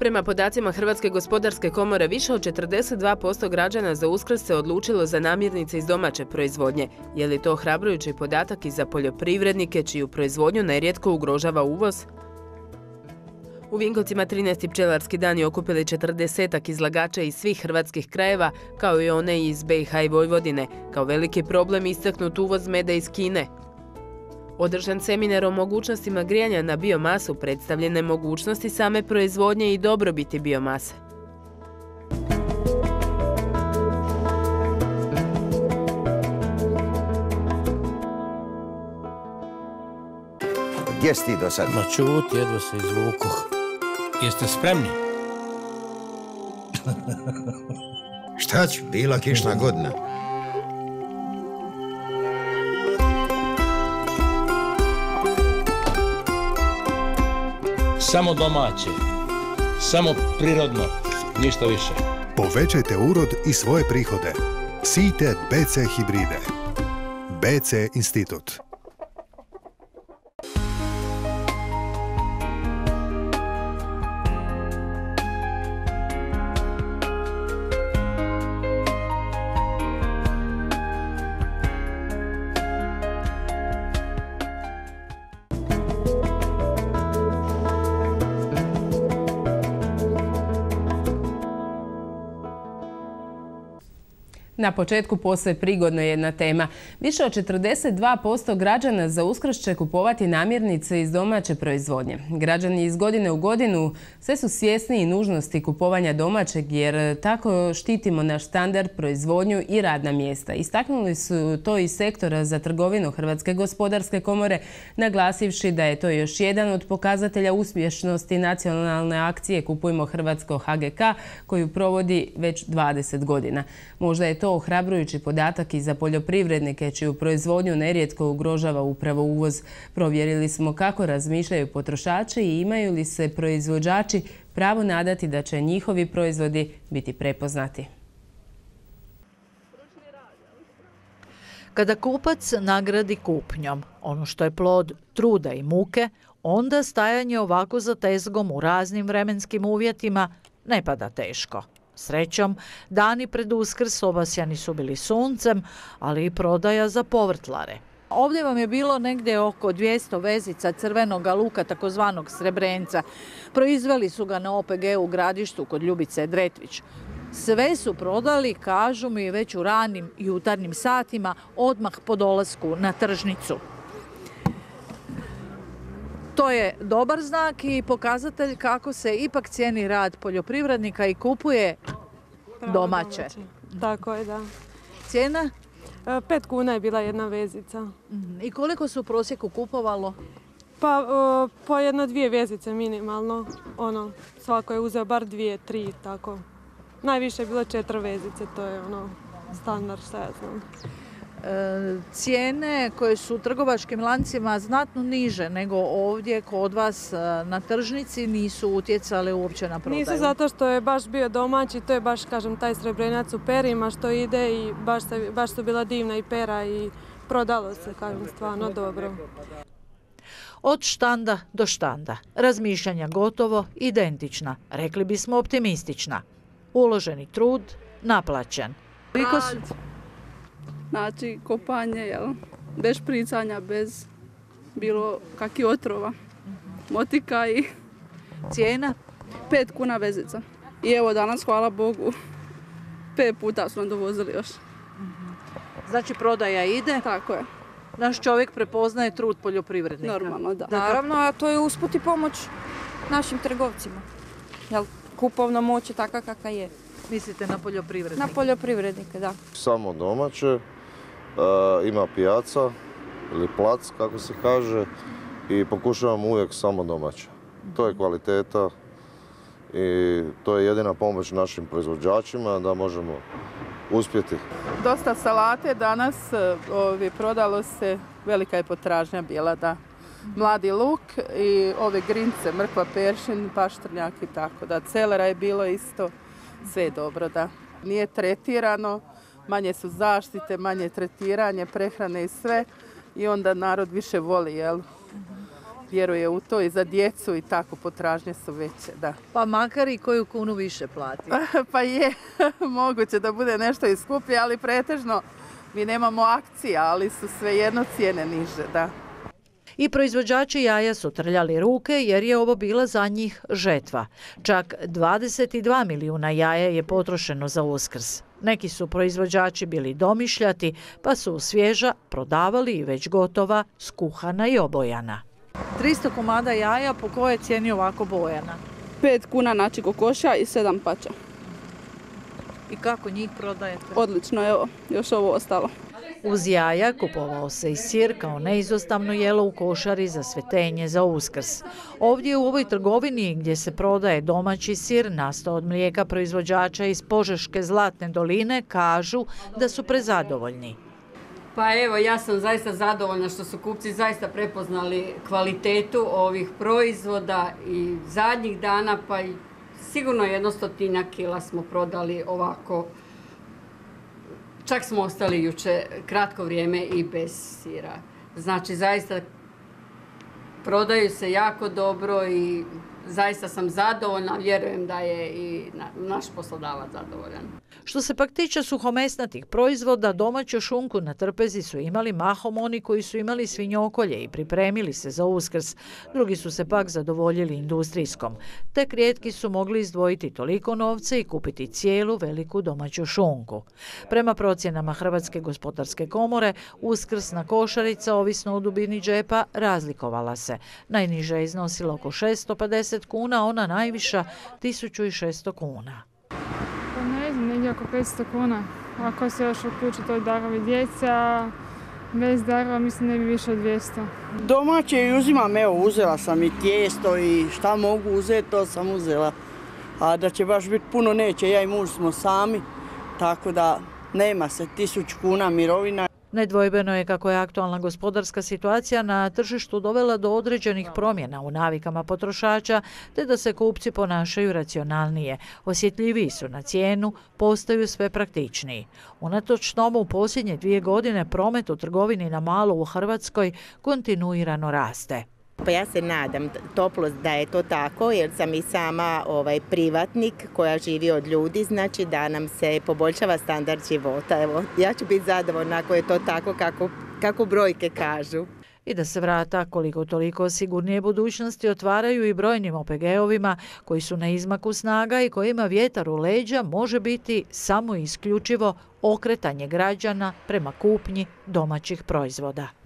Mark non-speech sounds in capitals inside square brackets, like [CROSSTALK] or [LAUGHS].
Prema podacima Hrvatske gospodarske komore, više od 42% građana za uskrs se odlučilo za namirnice iz domaće proizvodnje. Je li to hrabrujući podatak i za poljoprivrednike čiju proizvodnju nerijetko ugrožava uvoz? U Vinkovcima 13. pčelarski dani okupili 40 izlagača iz svih hrvatskih krajeva, kao i one iz BiH i Vojvodine. Kao veliki problem istaknut uvoz meda iz Kine. Održan seminar o mogućnostima grijanja na biomasu predstavljene mogućnosti same proizvodnje i dobrobiti biomase. Gdje si ti do sad? Ma čut, jedva se izvukoh. Jeste spremni? Šta ću, bila kišna godina. Samo domaće. Samo prirodno. Ništa više. Povećajte urod i svoje prihode. Sijte BC hibride. BC institut. Na početku posve prigodno jedna tema. Više od 42% građana za uskrs će kupovati namirnice iz domaće proizvodnje. Građani iz godine u godinu sve su svjesni i nužnosti kupovanja domaćeg jer tako štitimo naš standard, proizvodnju i radna mjesta. Istaknuli su to iz sektora za trgovinu Hrvatske gospodarske komore, naglasivši da je to još jedan od pokazatelja uspješnosti nacionalne akcije Kupujmo Hrvatsko HGK koju provodi već 20 godina. Možda je to ohrabrujući podatak i za poljoprivrednike čiju proizvodnju nerijetko ugrožava upravo uvoz. Provjerili smo kako razmišljaju potrošači i imaju li se proizvođači pravo nadati da će njihovi proizvodi biti prepoznati. Kada kupac nagradi kupnjom ono što je plod truda i muke, onda stajanje ovako za tezgom u raznim vremenskim uvjetima ne pada teško. Srećom, dani pred uskrs obasjani su bili suncem, ali i prodaja za povrtlare. Ovdje vam je bilo negdje oko 200 vezica crvenog luka, takozvanog srebrenca. Proizveli su ga na OPG u gradištu kod Ljubice Dretvić. Sve su prodali, kažu mi, već u ranim jutarnjim satima, odmah po dolasku na tržnicu. To je dobar znak i pokazatelj kako se ipak cijeni rad poljoprivrednika i kupuje domaće. Tako je, da. Cijena? E, Pet kuna je bila jedna vezica. Mhm. I koliko su u prosjeku kupovalo? Pa e, po jedno dvije vezice minimalno. Ono, svako je uzeo bar dvije, tri, tako. Najviše je bilo četiri vezice, to je ono standard, šta ja znam. E, cijene koje su u trgovačkim lancima znatno niže nego ovdje kod vas e, na tržnici nisu utjecale uopće na prodaju. Nisu zato što je baš bio domaći, to je baš, kažem, taj srebrenac u perima što ide i baš, se- baš su bila divna i pera i prodalo se, kažem, stvarno dobro. Od štanda do štanda. Razmišljanja gotovo identična, rekli bismo optimistična. Uloženi trud, naplaćen. Koliko su- Znači, kopanje, jel? Bez špricanja, bez bilo kakvih otrova. Motika i cijena? pet kuna vezica. I evo danas, hvala Bogu, pet puta su nam dovozili još. Znači prodaja ide, Tako je, naš čovjek prepoznaje trud poljoprivrednika. normalno, da. Naravno, a to je usput i pomoć našim trgovcima. Jel, kupovna moć je takva kakva je. Mislite na poljoprivrednika? Na poljoprivrednike, da. samo domaće, ima pijaca ili plac kako se kaže i pokušavam uvijek samo domaće. To je kvaliteta i to je jedina pomoć našim proizvođačima da možemo uspjeti. Dosta salate danas e, ovi, prodalo se, velika je potražnja bila da mladi luk i ove grince, mrkva, peršin, paštrnjak i tako da. Celera je bilo isto, sve je dobro da. Nije tretirano, manje su zaštite, manje tretiranje, prehrane i sve i onda narod više voli, jel? vjeruje u to i za djecu i tako potražnje su veće, da. [LAUGHS] Pa makar i koju kunu više plati. [LAUGHS] pa je, [LAUGHS] moguće da bude nešto i skuplje, ali pretežno mi nemamo akcija, ali su svejedno cijene niže, da. I proizvođači jaja su trljali ruke jer je ovo bila za njih žetva. Čak 22 milijuna jaja je potrošeno za uskrs. Neki su proizvođači bili domišljati, pa su svježa prodavali i već gotova, skuhana i obojana. 300 komada jaja po koje cijeni ovako bojana? 5 kuna nači kokoša i 7 pača. I kako njih prodajete? Odlično, evo, još ovo ostalo. Uz jaja kupovao se i sir kao neizostavno jelo u košari za svetenje za uskrs. Ovdje u ovoj trgovini gdje se prodaje domaći sir nastao od mlijeka proizvođača iz Požeške Zlatne doline kažu da su prezadovoljni. Pa evo, ja sam zaista zadovoljna što su kupci zaista prepoznali kvalitetu ovih proizvoda i zadnjih dana, pa sigurno jedno stotinja kila smo prodali ovako Čak smo ostali juče kratko vrijeme i bez sira. Znači, zaista prodaju se jako dobro i zaista sam zadovoljna, vjerujem da je i naš poslodavac zadovoljan. Što se pak tiče suhomesnatih proizvoda, domaću šunku na trpezi su imali mahom oni koji su imali svinjokolje i pripremili se za uskrs. Drugi su se pak zadovoljili industrijskom. Tek rijetki su mogli izdvojiti toliko novca i kupiti cijelu veliku domaću šunku. Prema procjenama Hrvatske gospodarske komore, uskrsna košarica, ovisno o dubini džepa, razlikovala se. Najniža je iznosila oko 650 kuna, ona najviša 1600 kuna. Pa ne znam, negdje oko 500 kuna. Ako se još uključi to darovi djeca, bez darova mislim ne bi više od 200. Domaće i uzimam, evo uzela sam i tijesto i šta mogu uzeti, to sam uzela. A da će baš biti puno neće, ja i muž smo sami, tako da nema se tisuć kuna mirovina. Nedvojbeno je kako je aktualna gospodarska situacija na tržištu dovela do određenih promjena u navikama potrošača, te da se kupci ponašaju racionalnije. Osjetljiviji su na cijenu, postaju sve praktičniji. Unatoč tomu u posljednje dvije godine promet u trgovini na malo u Hrvatskoj kontinuirano raste. Pa ja se nadam toplo da je to tako jer sam i sama ovaj privatnik koja živi od ljudi, znači da nam se poboljšava standard života. Evo, ja ću biti zadovoljna ako je to tako kako, kako brojke kažu. I da se vrata koliko toliko sigurnije budućnosti otvaraju i brojnim OPG-ovima koji su na izmaku snaga i kojima vjetar u leđa može biti samo isključivo okretanje građana prema kupnji domaćih proizvoda.